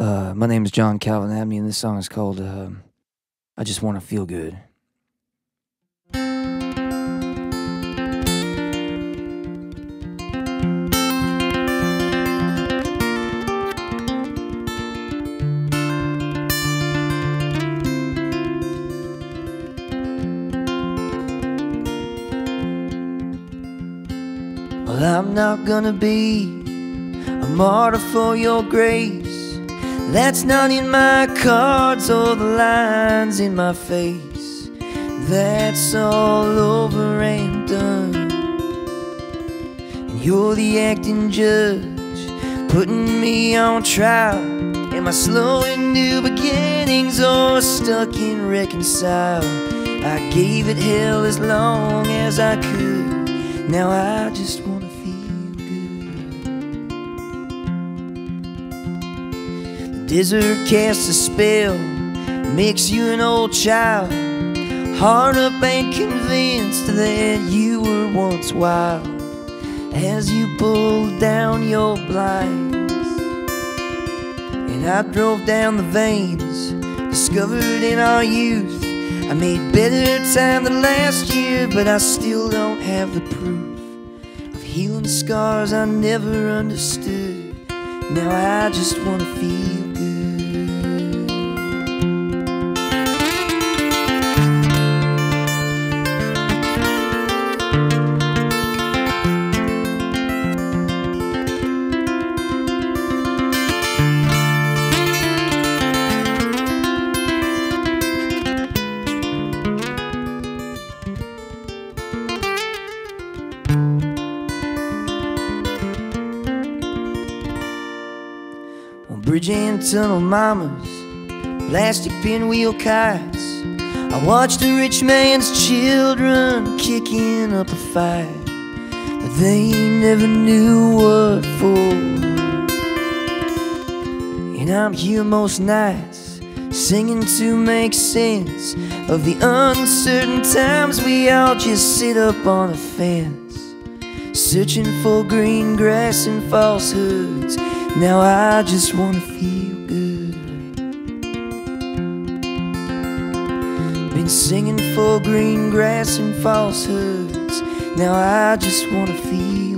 Uh, my name is John Calvin Abney, and this song is called uh, I Just Want to Feel Good. Well, I'm not gonna be a martyr for your grace. That's not in my cards or the lines in my face. That's all over and done. You're the acting judge, putting me on trial. Am I slow in new beginnings or stuck in reconcile? I gave it hell as long as I could. Now I just wanna desert casts a spell, makes you an old child. Hard up and convinced that you were once wild. As you pulled down your blinds, and I drove down the veins, discovered in our youth. I made better time than last year, but I still don't have the proof of healing scars I never understood. Now I just wanna feel bridge and tunnel mamas, plastic pinwheel kites. I watched the rich man's children kicking up a fight, but they never knew what for. And I'm here most nights, singing to make sense of the uncertain times we all just sit up on a fence, searching for green grass and falsehoods. Now I just wanna feel good. Been singing for green grass and falsehoods. Now I just wanna feel